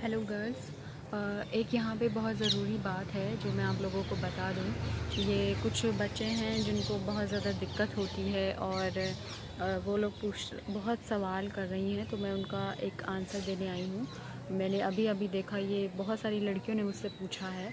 Hello girls एक यहाँ पे बहुत ज़रूरी बात है जो मैं आप लोगों को बता दूँ। ये कुछ बच्चे हैं जिनको बहुत ज़्यादा दिक्कत होती है और वो लोग पूछ, बहुत सवाल कर रही हैं तो मैं उनका एक आंसर देने आई हूँ। मैंने अभी अभी देखा ये बहुत सारी लड़कियों ने मुझसे पूछा है।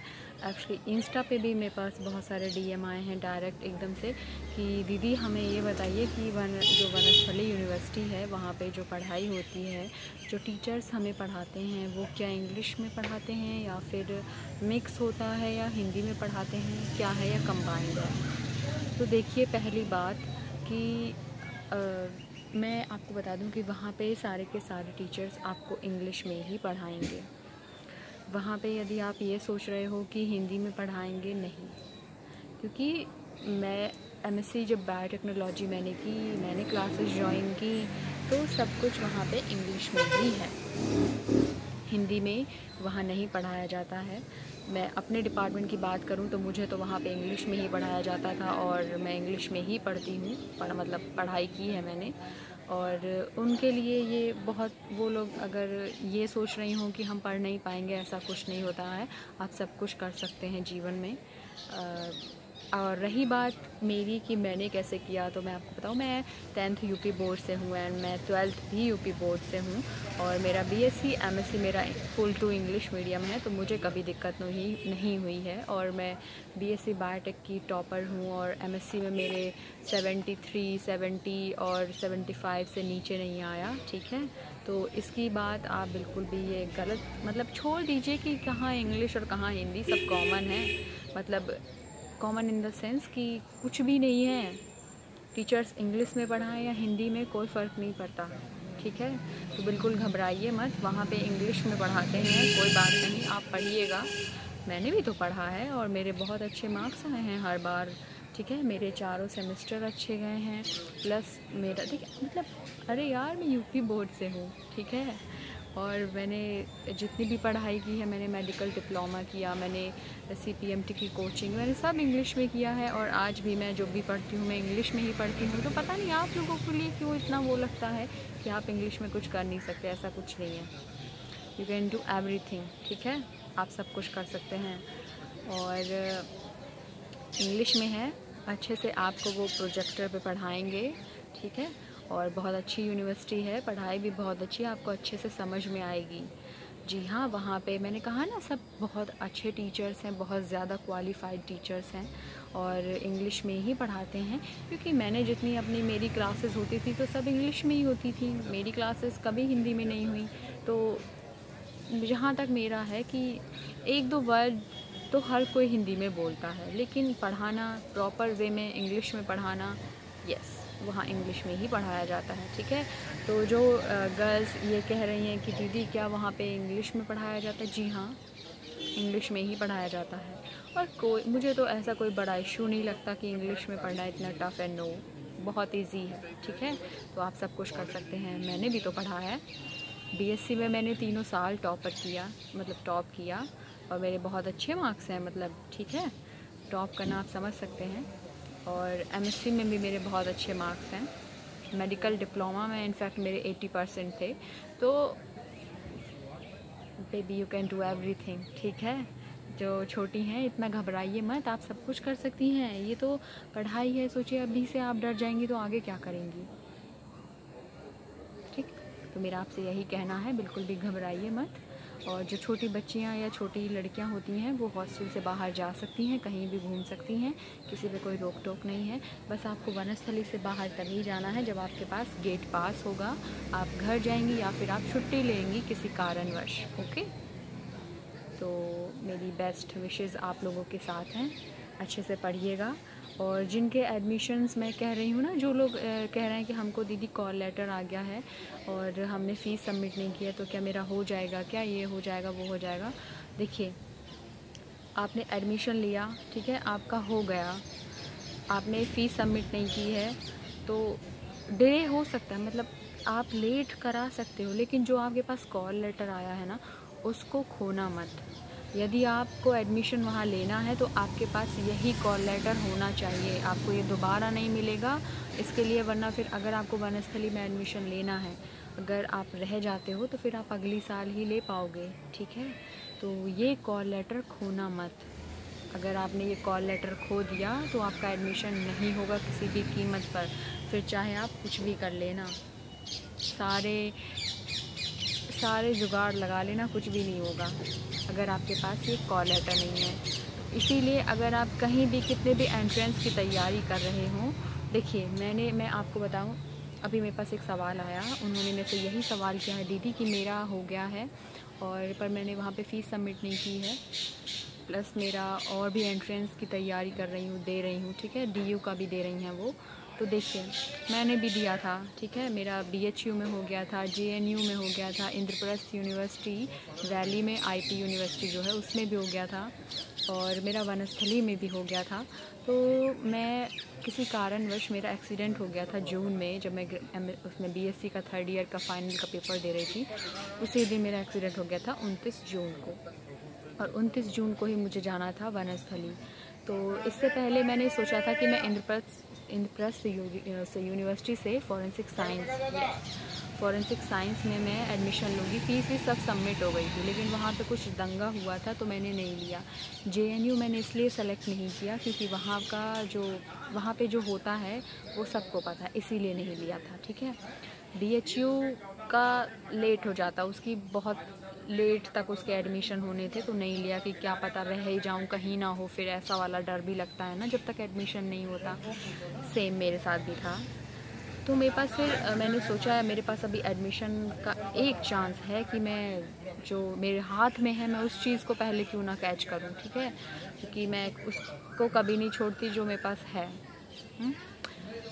एक्चुअली इंस्टा पे भी मेरे पास बहुत सारे डीएम आए हैं डायरेक्ट एकदम से कि दीदी हमें ये बताइए कि वन जो वनस्थली यूनिवर्सिटी है वहाँ पे जो पढ़ाई होती है जो टीचर्स हमें पढ़ाते हैं वो क्या इंग्लिश में पढ़ाते हैं या फिर मिक्स होता है या हिंदी में पढ़ाते हैं क्या है या कम्बाइंड है? तो देखिए पहली बात कि आ, मैं आपको बता दूँ कि वहाँ पे सारे के सारे टीचर्स आपको इंग्लिश में ही पढ़ाएँगे। वहाँ पे यदि आप ये सोच रहे हो कि हिंदी में पढ़ाएँगे नहीं, क्योंकि मैं एमएससी जब बायोटेक्नोलॉजी मैंने की, मैंने क्लासेस ज्वाइन की तो सब कुछ वहाँ पे इंग्लिश में ही है। हिंदी में वहाँ नहीं पढ़ाया जाता है। मैं अपने डिपार्टमेंट की बात करूँ तो मुझे तो वहाँ पे इंग्लिश में ही पढ़ाया जाता था और मैं इंग्लिश में ही पढ़ती हूँ, पढ़ मतलब पढ़ाई की है मैंने। और उनके लिए ये बहुत, वो लोग अगर ये सोच रही हों कि हम पढ़ नहीं पाएँगे, ऐसा कुछ नहीं होता है। आप सब कुछ कर सकते हैं जीवन में। और रही बात मेरी कि मैंने कैसे किया तो मैं आपको बताऊँ मैं टेंथ यूपी बोर्ड से हूँ एंड मैं ट्वेल्थ भी यूपी बोर्ड से हूँ और मेरा बीएससी एमएससी मेरा फुल टू इंग्लिश मीडियम है तो मुझे कभी दिक्कत नहीं नहीं हुई है और मैं बीएससी बायोटेक की टॉपर हूँ और एमएससी में मेरे 73, 70 और 75 से नीचे नहीं आया ठीक है? तो इसकी बात आप बिल्कुल भी ये गलत मतलब छोड़ दीजिए कि कहाँ इंग्लिश और कहाँ हिंदी सब कॉमन है। मतलब कॉमन इन द सेंस कि कुछ भी नहीं है। टीचर्स इंग्लिश में पढ़ाएँ या हिंदी में कोई फ़र्क नहीं पड़ता। ठीक है? तो बिल्कुल घबराइए मत। वहाँ पे इंग्लिश में पढ़ाते हैं, कोई बात नहीं, आप पढ़िएगा। मैंने भी तो पढ़ा है और मेरे बहुत अच्छे मार्क्स आए हैं हर बार। ठीक है? मेरे चारों सेमेस्टर अच्छे गए हैं। प्लस मेरा देखिए मतलब अरे यार, मैं यूपी बोर्ड से हूँ। ठीक है? और मैंने जितनी भी पढ़ाई की है, मैंने मेडिकल डिप्लोमा किया, मैंने सी पी एम टी की कोचिंग मैंने सब इंग्लिश में किया है और आज भी मैं जो भी पढ़ती हूँ, मैं इंग्लिश में ही पढ़ती हूँ। तो पता नहीं आप लोगों के लिए क्यों इतना वो लगता है कि आप इंग्लिश में कुछ कर नहीं सकते, ऐसा कुछ नहीं है। यू कैन डू एवरी ठीक है? आप सब कुछ कर सकते हैं। और इंग्लिश में है, अच्छे से आपको वो प्रोजेक्टर पे पढ़ाएँगे, ठीक है? और बहुत अच्छी यूनिवर्सिटी है, पढ़ाई भी बहुत अच्छी है, आपको अच्छे से समझ में आएगी। जी हाँ वहाँ पे मैंने कहा ना, सब बहुत अच्छे टीचर्स हैं, बहुत ज़्यादा क्वालिफाइड टीचर्स हैं और इंग्लिश में ही पढ़ाते हैं, क्योंकि मैंने जितनी अपनी, मेरी क्लासेस होती थी तो सब इंग्लिश में ही होती थी। मेरी क्लासेस कभी हिंदी में नहीं हुई। तो जहाँ तक मेरा है कि एक दो वर्ड तो हर कोई हिंदी में बोलता है, लेकिन पढ़ाना प्रॉपर वे में इंग्लिश में पढ़ाना यस वहाँ इंग्लिश में ही पढ़ाया जाता है, ठीक है? तो जो गर्ल्स ये कह रही हैं कि दीदी क्या वहाँ पे इंग्लिश में पढ़ाया जाता है? जी हाँ इंग्लिश में ही पढ़ाया जाता है। और कोई, मुझे तो ऐसा कोई बड़ा इशू नहीं लगता कि इंग्लिश में पढ़ना इतना टफ़ है, नो, बहुत ईजी है, ठीक है? तो आप सब कुछ कर सकते हैं। मैंने भी तो पढ़ा है। बीएससी में मैंने तीनों साल टॉपर किया मतलब टॉप किया, और मेरे बहुत अच्छे मार्क्स हैं मतलब ठीक है? टॉप करना आप समझ सकते हैं। और एमएससी में भी मेरे बहुत अच्छे मार्क्स हैं। मेडिकल डिप्लोमा में इनफैक्ट मेरे 80 परसेंट थे। तो baby you can do everything ठीक है? जो छोटी हैं, इतना घबराइए मत, आप सब कुछ कर सकती हैं। ये तो पढ़ाई है, सोचिए, अभी से आप डर जाएँगी तो आगे क्या करेंगी? ठीक? तो मेरा आपसे यही कहना है, बिल्कुल भी घबराइए मत। और जो छोटी बच्चियाँ या छोटी लड़कियाँ होती हैं, वो हॉस्टल से बाहर जा सकती हैं, कहीं भी घूम सकती हैं, किसी पे कोई रोक टोक नहीं है। बस आपको वनस्थली से बाहर तभी जाना है जब आपके पास गेट पास होगा। आप घर जाएँगी या फिर आप छुट्टी लेंगी किसी कारणवश, ओके? तो मेरी बेस्ट विशेज़ आप लोगों के साथ हैं। अच्छे से पढ़िएगा। और जिनके एडमिशन्स मैं कह रही हूँ ना, जो लोग कह रहे हैं कि हमको दीदी कॉल लेटर आ गया है और हमने फ़ीस सबमिट नहीं किया तो क्या मेरा हो जाएगा? क्या ये हो जाएगा, वो हो जाएगा? देखिए, आपने एडमिशन लिया, ठीक है, आपका हो गया, आपने फ़ीस सबमिट नहीं की है तो डिले हो सकता है मतलब आप लेट करा सकते हो, लेकिन जो आपके पास कॉल लेटर आया है ना, उसको खोना मत। यदि आपको एडमिशन वहाँ लेना है तो आपके पास यही कॉल लेटर होना चाहिए। आपको ये दोबारा नहीं मिलेगा इसके लिए, वरना फिर अगर आपको वनस्थली में एडमिशन लेना है, अगर आप रह जाते हो तो फिर आप अगली साल ही ले पाओगे, ठीक है? तो ये कॉल लेटर खोना मत। अगर आपने ये कॉल लेटर खो दिया तो आपका एडमिशन नहीं होगा किसी भी कीमत पर। फिर चाहे आप कुछ भी कर लेना। सारे सारे जुगाड़ लगा लेना, कुछ भी नहीं होगा। अगर आपके पास ये कॉल लेटर नहीं है। इसीलिए अगर आप कहीं भी कितने भी एंट्रेंस की तैयारी कर रहे हों, देखिए, मैंने, मैं आपको बताऊँ, अभी मेरे पास एक सवाल आया। उन्होंने मेरे से यही सवाल किया है, दीदी, कि मेरा हो गया है और, पर मैंने वहाँ पे फ़ीस सबमिट नहीं की है। प्लस मेरा और भी एंट्रेंस की तैयारी कर रही हूँ, दे रही हूँ, ठीक है? DU का भी दे रही हैं वो। तो देखिए, मैंने भी दिया था, ठीक है? मेरा बीएचयू में हो गया था जेएनयू में हो गया था, इंद्रप्रस्थ यूनिवर्सिटी, वैली में आईपी यूनिवर्सिटी जो है, उसमें भी हो गया था और मेरा वनस्थली में भी हो गया था। तो मैं किसी कारणवश मेरा एक्सीडेंट हो गया था जून में, जब मैं उसमें बीएससी का थर्ड ईयर का फाइनल का पेपर दे रही थी, उसी दिन मेरा एक्सीडेंट हो गया था उनतीस जून को। और उनतीस जून को ही मुझे जाना था वनस्थली। तो इससे पहले मैंने सोचा था कि मैं इंद्रप्रस्थ इंद्रप्रस्थ यूनिवर्सिटी से फॉरेंसिक साइंस फॉरेंसिक साइंस में मैं एडमिशन लूँगी। फ़ीस भी सब सबमिट हो गई थी, लेकिन वहाँ पे कुछ दंगा हुआ था तो मैंने नहीं लिया। जेएनयू मैंने इसलिए सेलेक्ट नहीं किया क्योंकि वहाँ का जो, वहाँ पे जो होता है, वो सबको पता है इसीलिए नहीं लिया था, ठीक है? डीएचयू का लेट हो जाता, उसकी बहुत लेट तक उसके एडमिशन होने थे तो नहीं लिया कि क्या पता रह ही जाऊँ, कहीं ना हो, फिर ऐसा वाला डर भी लगता है ना, जब तक एडमिशन नहीं होता। सेम मेरे साथ भी था। तो मेरे पास फिर मैंने सोचा है मेरे पास अभी एडमिशन का एक चांस है कि मैं जो मेरे हाथ में है, मैं उस चीज़ को पहले क्यों ना कैच करूँ, ठीक है? क्योंकि मैं उसको कभी नहीं छोड़ती जो मेरे पास है। हुँ?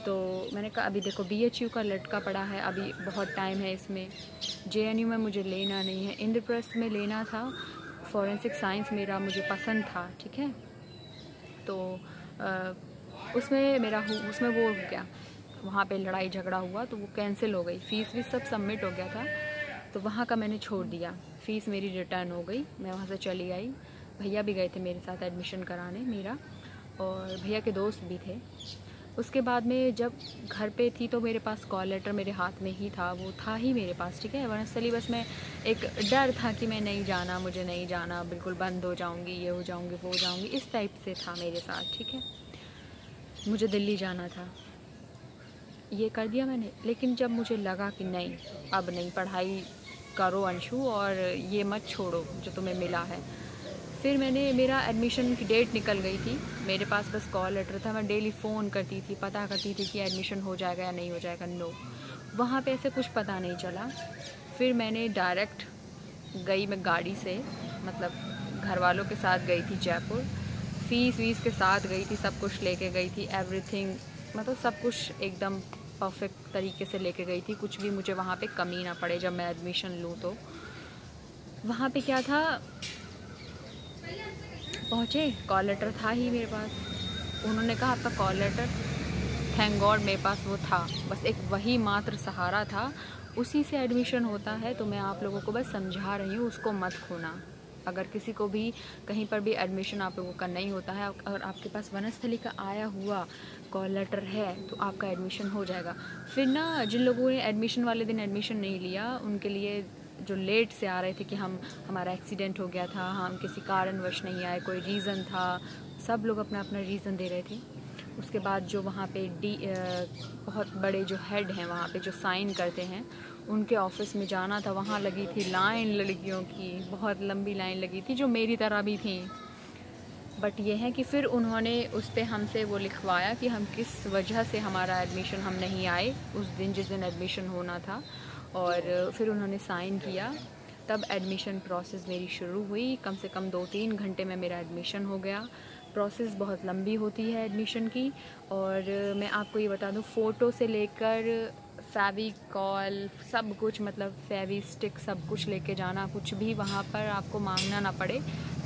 तो मैंने कहा अभी देखो बी का लटका पड़ा है अभी बहुत टाइम है इसमें। जेएनयू में मुझे लेना नहीं है। इंद्रप्रस्थ में लेना था। फॉरेंसिक साइंस मेरा मुझे पसंद था ठीक है? तो आ, उसमें मेरा उसमें वो हो गया। वहाँ पे लड़ाई झगड़ा हुआ तो वो कैंसिल हो गई। फ़ीस भी सब सबमिट हो गया था। तो वहाँ का मैंने छोड़ दिया। फ़ीस मेरी रिटर्न हो गई। मैं वहाँ से चली आई। भैया भी गए थे मेरे साथ एडमिशन कराने मेरा। और भैया के दोस्त भी थे। उसके बाद में जब घर पे थी तो मेरे पास कॉल लेटर मेरे हाथ में ही था, वो था ही मेरे पास, ठीक है? वनस्थली बस मैं एक डर था कि मैं नहीं जाना, मुझे नहीं जाना, बिल्कुल बंद हो जाऊँगी, ये हो जाऊँगी, वो हो जाऊँगी, इस टाइप से था मेरे साथ, ठीक है? मुझे दिल्ली जाना था। ये कर दिया मैंने, लेकिन जब मुझे लगा कि नहीं, अब नहीं, पढ़ाई करो अंशु और ये मत छोड़ो जो तुम्हें मिला है। फिर मैंने मेरा एडमिशन की डेट निकल गई थी। मेरे पास बस कॉल लेटर था, मैं डेली फ़ोन करती थी, पता करती थी कि एडमिशन हो जाएगा या नहीं हो जाएगा नो वहाँ पे ऐसे कुछ पता नहीं चला। फिर मैंने डायरेक्ट गई मैं गाड़ी से मतलब घर वालों के साथ गई थी जयपुर। फ़ीस वीस के साथ गई थी, सब कुछ लेके गई थी एवरीथिंग मतलब सब कुछ एकदम परफेक्ट तरीके से लेके गई थी। कुछ भी मुझे वहाँ पे कमी ना पड़े जब मैं एडमिशन लूँ तो। वहाँ पे क्या था पहुँचे कॉल लेटर था ही मेरे पास। उन्होंने कहा, आपका कॉल लेटर थैंक गॉड मेरे पास वो था। बस एक वही मात्र सहारा था। उसी से एडमिशन होता है तो मैं आप लोगों को बस समझा रही हूँ, उसको मत खोना। अगर किसी को भी, कहीं पर भी एडमिशन आप लोगों का नहीं होता है और आपके पास वनस्थली का आया हुआ कॉल लेटर है तो आपका एडमिशन हो जाएगा। फिर ना, जिन लोगों ने एडमिशन वाले दिन एडमिशन नहीं लिया, उनके लिए जो लेट से आ रहे थे कि हम, हमारा एक्सीडेंट हो गया था, हम किसी कारणवश नहीं आए, कोई रीज़न था, सब लोग अपना अपना रीज़न दे रहे थे। उसके बाद जो वहाँ पे डी बहुत बड़े जो हेड हैं वहाँ पे जो साइन करते हैं, उनके ऑफ़िस में जाना था, वहाँ लगी थी लाइन लड़कियों की, बहुत लंबी लाइन लगी थी, जो मेरी तरह भी थी। बट ये है कि फिर उन्होंने उस पर हमसे वो लिखवाया कि हम किस वजह से हमारा एडमिशन हम नहीं आए, उस दिन जिस दिन एडमिशन होना था। और फिर उन्होंने साइन किया। तब एडमिशन प्रोसेस मेरी शुरू हुई। कम से कम दो तीन घंटे में मेरा एडमिशन हो गया। प्रोसेस बहुत लंबी होती है एडमिशन की और मैं आपको ये बता दूँ फ़ोटो से लेकर फेविकॉल सब कुछ मतलब फेवी स्टिक सब कुछ लेके जाना, कुछ भी वहाँ पर आपको मांगना ना पड़े,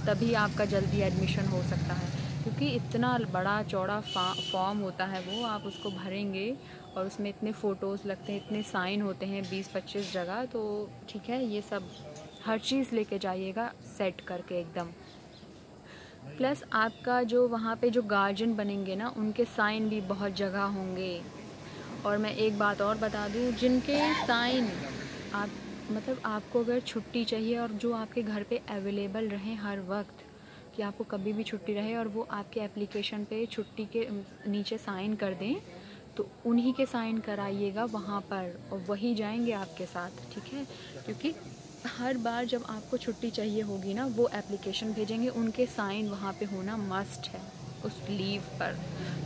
तभी आपका जल्दी एडमिशन हो सकता है। क्योंकि इतना बड़ा चौड़ा फॉर्म होता है वो, आप उसको भरेंगे और उसमें इतने फ़ोटोज़ लगते हैं, इतने साइन होते हैं, बीस पच्चीस जगह तो ठीक है, ये सब हर चीज़ लेके जाइएगा सेट करके एकदम। प्लस आपका जो वहाँ पे जो गार्जियन बनेंगे ना, उनके साइन भी बहुत जगह होंगे। और मैं एक बात और बता दूँ, जिनके साइन आप मतलब आपको अगर छुट्टी चाहिए और जो आपके घर पे अवेलेबल रहें हर वक्त कि आपको कभी भी छुट्टी रहे और वो आपके एप्लीकेशन पे छुट्टी के नीचे साइन कर दें तो उन्हीं के साइन कराइएगा वहाँ पर और वही जाएँगे आपके साथ, ठीक है? क्योंकि हर बार जब आपको छुट्टी चाहिए होगी ना, वो एप्लीकेशन भेजेंगे, उनके साइन वहाँ पे होना मस्ट है, उस लीव पर।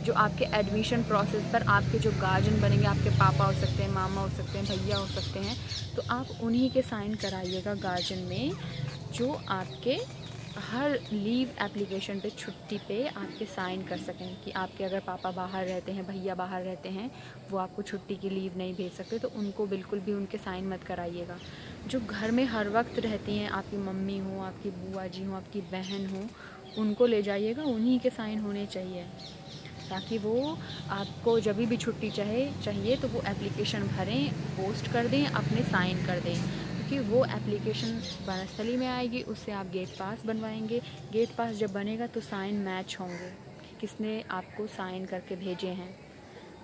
जो आपके एडमिशन प्रोसेस पर आपके जो गार्जियन बनेंगे, आपके पापा हो सकते हैं, मामा हो सकते हैं, भैया हो सकते हैं तो आप उन्हीं के साइन कराइएगा गार्जियन में, जो आपके हर लीव एप्लीकेशन पे छुट्टी पे आपके साइन कर सकें कि आपके अगर पापा बाहर रहते हैं, भैया बाहर रहते हैं, वो आपको छुट्टी की लीव नहीं भेज सकते तो उनको बिल्कुल भी उनके साइन मत कराइएगा। जो घर में हर वक्त रहती हैं, आपकी मम्मी हो, आपकी बुआ जी हो, आपकी बहन हो, उनको ले जाइएगा, उन्हीं के साइन होने चाहिए। ताकि वो आपको जब भी छुट्टी चाहे, चाहिए तो वो एप्लीकेशन भरें, पोस्ट कर दें, अपने साइन कर दें। क्योंकि वो एप्लीकेशन वनस्थली में आएगी उससे आप गेट पास बनवाएँगे। गेट पास जब बनेगा तो साइन मैच होंगे किसने आपको साइन करके भेजे हैं।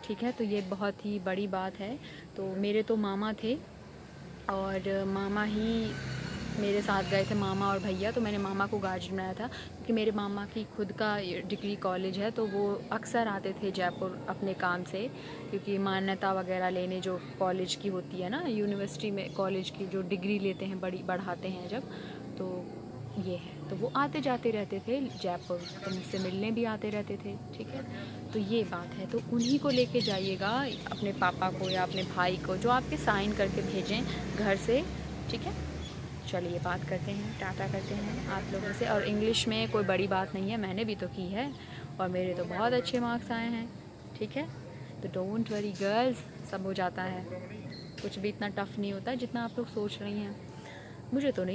ठीक है तो ये बहुत ही बड़ी बात है। तो मेरे तो मामा थे और मामा ही मेरे साथ गए थे मामा और भैया तो मैंने मामा को गार्जियन बनाया था, क्योंकि मेरे मामा की खुद का डिग्री कॉलेज है तो वो अक्सर आते थे जयपुर अपने काम से, क्योंकि मान्यता वगैरह लेने जो कॉलेज की होती है ना, यूनिवर्सिटी में कॉलेज की जो डिग्री लेते हैं, बड़ी, बढ़ाते हैं जब तो ये है। तो वो आते जाते रहते थे जयपुर तो मुझसे मिलने भी आते रहते थे, ठीक है? तो ये बात है तो उन्हीं को लेके जाइएगा, अपने पापा को या अपने भाई को, जो आपके साइन करके भेजें घर से, ठीक है? चलिए बात करते हैं, टाटा करते हैं आप लोगों से। और इंग्लिश में कोई बड़ी बात नहीं है, मैंने भी तो की है। और मेरे तो बहुत अच्छे मार्क्स आए हैं, ठीक है? तो डोंट वरी गर्ल्स सब हो जाता है। कुछ भी इतना टफ़ नहीं होता जितना आप लोग सोच रही हैं। मुझे तो नहीं